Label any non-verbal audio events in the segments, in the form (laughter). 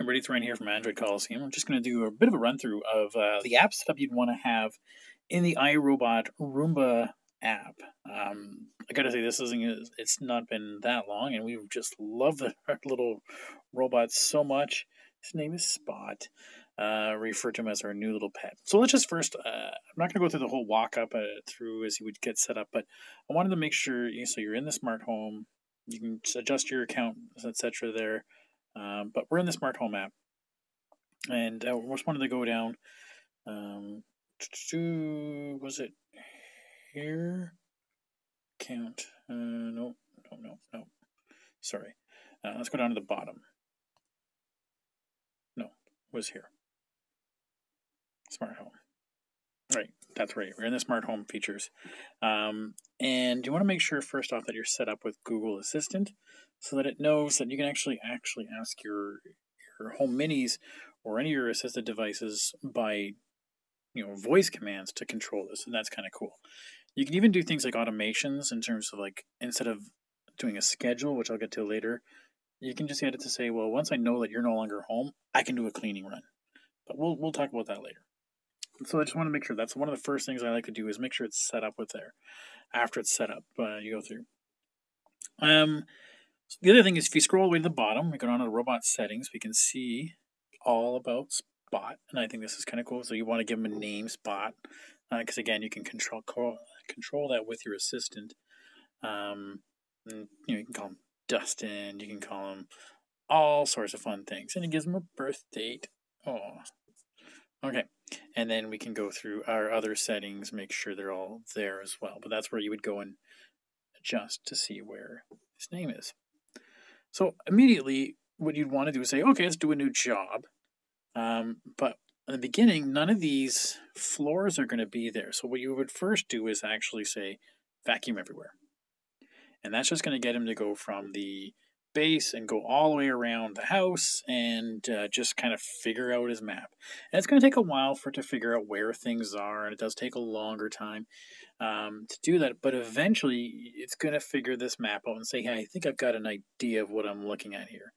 everybody, it's Ryan here from Android Coliseum. I'm just going to do a bit of a run through of uh, the app setup you'd want to have in the iRobot Roomba app. Um, I got to say, this isn't, it's not been that long, and we just love (laughs) the little robot so much. His name is Spot. Uh, refer to him as our new little pet. So let's just first, uh, I'm not going to go through the whole walk up uh, through as you would get set up, but I wanted to make sure, you, so you're in the smart home, you can adjust your account, etc. there. Um, but we're in the smart home app, and I just wanted to go down. Um, was it here? Count. Uh, no, no, no, no. Sorry. Uh, let's go down to the bottom. No, was here. Smart home. Right, that's right. We're in the smart home features. Um, and you want to make sure first off that you're set up with Google Assistant so that it knows that you can actually actually ask your your home minis or any of your assisted devices by you know voice commands to control this and that's kind of cool you can even do things like automations in terms of like instead of doing a schedule which i'll get to later you can just get it to say well once i know that you're no longer home i can do a cleaning run but we'll, we'll talk about that later so i just want to make sure that's one of the first things i like to do is make sure it's set up with there after it's set up uh, you go through um so the other thing is if you scroll all the way to the bottom, we go down to the robot settings, we can see all about Spot, and I think this is kind of cool. So you want to give him a name, Spot, because uh, again, you can control control that with your assistant. Um, and, you know, you can call him Dustin. You can call him all sorts of fun things, and it gives him a birth date. Oh, okay. And then we can go through our other settings, make sure they're all there as well. But that's where you would go and adjust to see where his name is. So immediately, what you'd want to do is say, okay, let's do a new job. Um, but in the beginning, none of these floors are going to be there. So what you would first do is actually say vacuum everywhere. And that's just going to get him to go from the base and go all the way around the house and uh, just kind of figure out his map. And it's going to take a while for it to figure out where things are, and it does take a longer time um, to do that. But eventually, it's going to figure this map out and say, hey, I think I've got an idea of what I'm looking at here.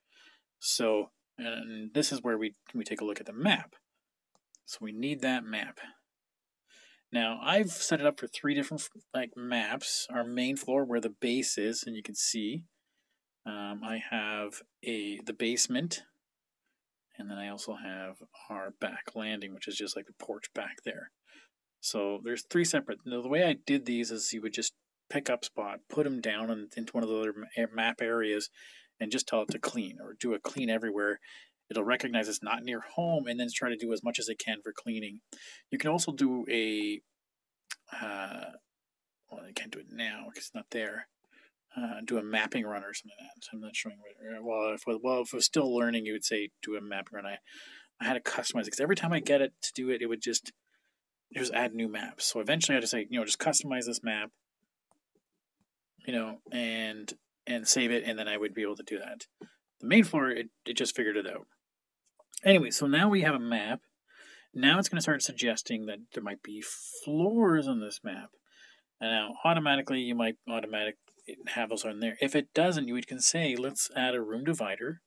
So, and this is where we, we take a look at the map. So we need that map. Now, I've set it up for three different like maps. Our main floor where the base is, and you can see um, I have a the basement, and then I also have our back landing, which is just like the porch back there. So there's three separate. Now, the way I did these is you would just pick up spot, put them down in, into one of the other map areas, and just tell it to clean or do a clean everywhere. It'll recognize it's not near home and then try to do as much as it can for cleaning. You can also do a. Uh, well, I can't do it now because it's not there uh, do a mapping run or something like that. I'm not showing. Uh, well, if well if it was still learning, you would say do a mapping run. I I had to customize it because every time I get it to do it, it would just just add new maps. So eventually, I had to say, you know, just customize this map, you know, and and save it, and then I would be able to do that. The main floor, it, it just figured it out. Anyway, so now we have a map. Now it's going to start suggesting that there might be floors on this map. And now automatically you might automatic have those on there. If it doesn't, you can say, let's add a room divider.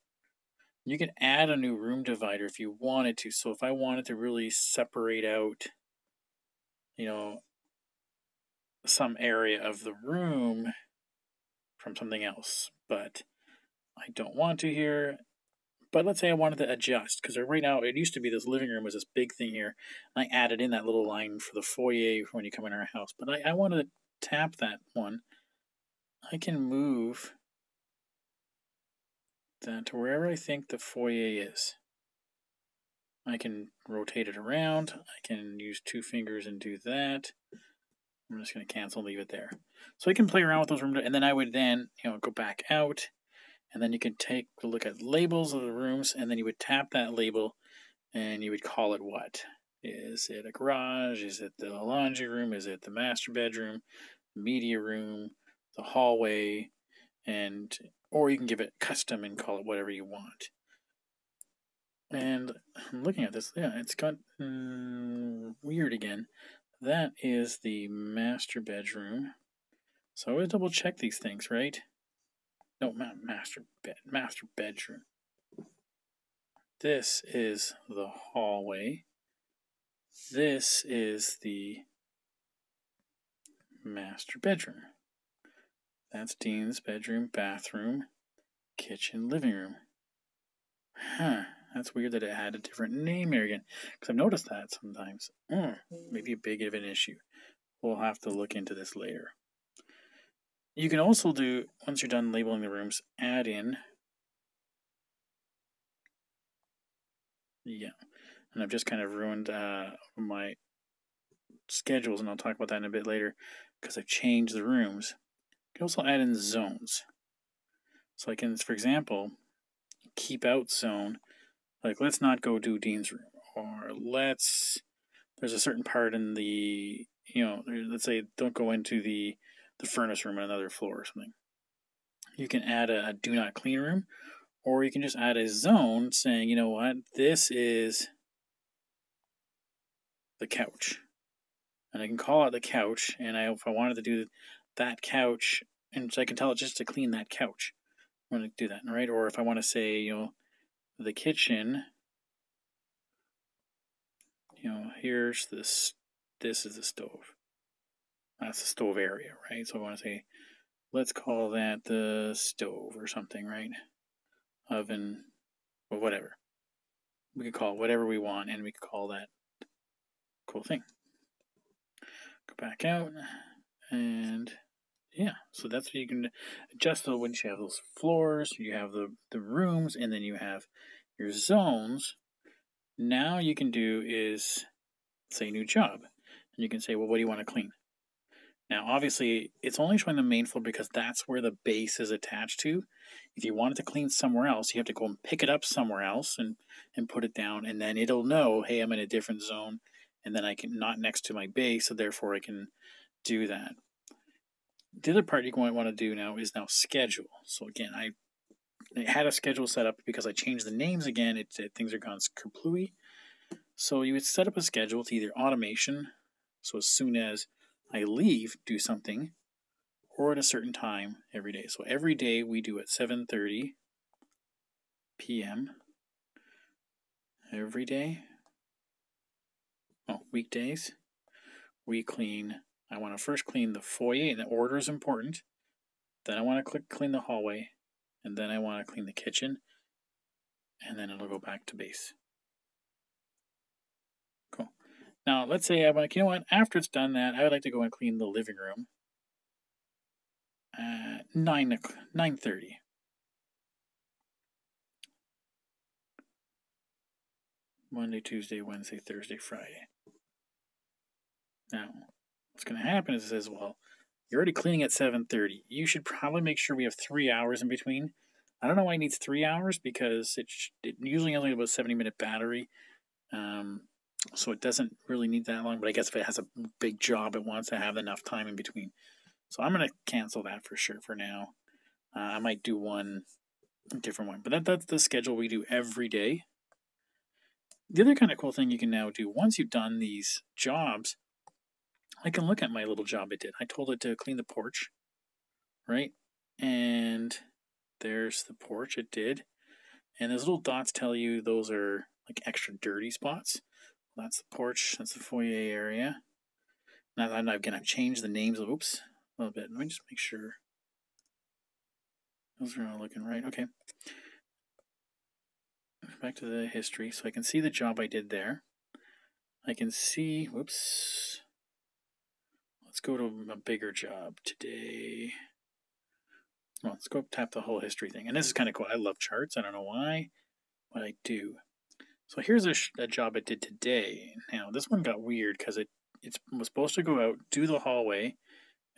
You can add a new room divider if you wanted to. So if I wanted to really separate out, you know, some area of the room from something else, but I don't want to here. But let's say I wanted to adjust, because right now it used to be this living room was this big thing here. I added in that little line for the foyer when you come in our house. But I, I wanted to tap that one I can move that to wherever I think the foyer is. I can rotate it around. I can use two fingers and do that. I'm just going to cancel leave it there. So I can play around with those rooms, and then I would then, you know, go back out, and then you can take a look at labels of the rooms, and then you would tap that label, and you would call it what? Is it a garage? Is it the laundry room? Is it the master bedroom? Media room? The hallway, and or you can give it custom and call it whatever you want. And I'm looking at this, yeah, it's got mm, weird again. That is the master bedroom. So I always double check these things, right? No, ma- master bed, master bedroom. this is the hallway. This is the master bedroom. That's Dean's bedroom, bathroom, kitchen, living room. Huh. That's weird that it had a different name here again. Because I've noticed that sometimes. Mm, maybe a big of an issue. We'll have to look into this later. You can also do, once you're done labeling the rooms, add in. Yeah. And I've just kind of ruined uh, my schedules, and I'll talk about that in a bit later because I've changed the rooms. You can also add in zones. So I can, for example, keep out zone. Like, let's not go do Dean's room. Or let's, there's a certain part in the, you know, let's say don't go into the, the furnace room on another floor or something. You can add a, a do not clean room, or you can just add a zone saying, you know what, this is the couch. And I can call out the couch, and I, if I wanted to do that couch, and so I can tell it just to clean that couch. I'm going to do that, right? Or if I want to say, you know, the kitchen, you know, here's this, this is the stove. That's the stove area, right? So I want to say, let's call that the stove or something, right? Oven, or whatever. We could call it whatever we want, and we call that cool thing. Go back out, and yeah, so that's what you can adjust the once you have those floors, you have the, the rooms, and then you have your zones. Now you can do is say new job. And you can say, well, what do you want to clean? Now, obviously, it's only showing the main floor because that's where the base is attached to. If you wanted to clean somewhere else, you have to go and pick it up somewhere else and, and put it down, and then it'll know, hey, I'm in a different zone, and then I can not next to my base, so therefore I can do that. The other part you might want to do now is now schedule. So again, I, had a schedule set up because I changed the names again. It, it things are gone kerplooey. So you would set up a schedule to either automation. So as soon as I leave, do something, or at a certain time every day. So every day we do at 7:30 p.m. every day. Weekdays. We clean I want to first clean the foyer, and the order is important. Then I want to click clean the hallway, and then I want to clean the kitchen, and then it'll go back to base. Cool. Now let's say I want to, you know what? After it's done that, I would like to go and clean the living room at nine nine thirty. Monday, Tuesday, Wednesday, Thursday, Friday. Now, what's going to happen is it says, well, you're already cleaning at 7.30. You should probably make sure we have three hours in between. I don't know why it needs three hours because it, it usually only about 70 minute battery. Um, so it doesn't really need that long, but I guess if it has a big job, it wants to have enough time in between. So I'm going to cancel that for sure for now. Uh, I might do one different one, but that, that's the schedule we do every day. The other kind of cool thing you can now do once you've done these jobs I can look at my little job it did. I told it to clean the porch, right? And there's the porch it did. And those little dots tell you those are like extra dirty spots. That's the porch, that's the foyer area. Now, again, I've change the names of, oops, a little bit. Let me just make sure. Those are all looking right. Okay. Back to the history. So I can see the job I did there. I can see, whoops, Let's go to a bigger job today. Well, let's go tap the whole history thing. And this is kind of cool. I love charts. I don't know why, but I do. So here's a, a job I did today. Now, this one got weird because it, it was supposed to go out, do the hallway,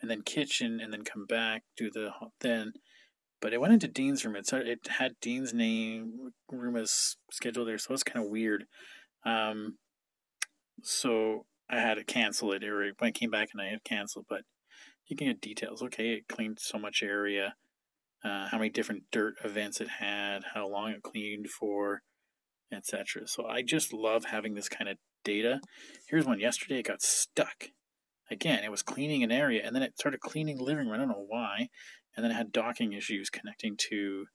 and then kitchen, and then come back, do the then. But it went into Dean's room. It, started, it had Dean's name, room as scheduled there, so it's kind of weird. Um, so I had to cancel it, or when I came back and I had canceled. But you can get details. Okay, it cleaned so much area, uh, how many different dirt events it had, how long it cleaned for, etc. So I just love having this kind of data. Here's one yesterday. It got stuck. Again, it was cleaning an area, and then it started cleaning living room. I don't know why. And then it had docking issues connecting to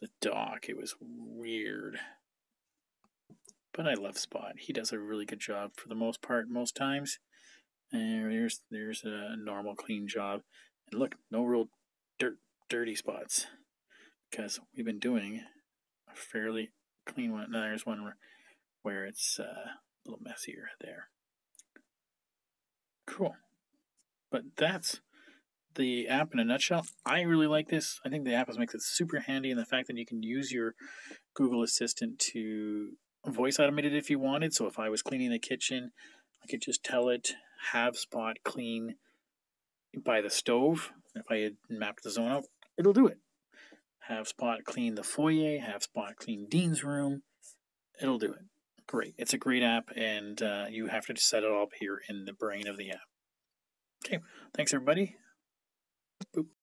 the dock. It was weird. But I love Spot. He does a really good job for the most part, most times. And there's there's a normal clean job. And look, no real dirt dirty spots because we've been doing a fairly clean one. Now there's one where, where it's uh, a little messier there. Cool. But that's the app in a nutshell. I really like this. I think the app is makes it super handy, and the fact that you can use your Google Assistant to voice automated if you wanted. So if I was cleaning the kitchen, I could just tell it have Spot clean by the stove. If I had mapped the zone out, it'll do it. Have Spot clean the foyer. Have Spot clean Dean's room. It'll do it. Great. It's a great app, and uh, you have to set it up here in the brain of the app. Okay. Thanks, everybody. Boop.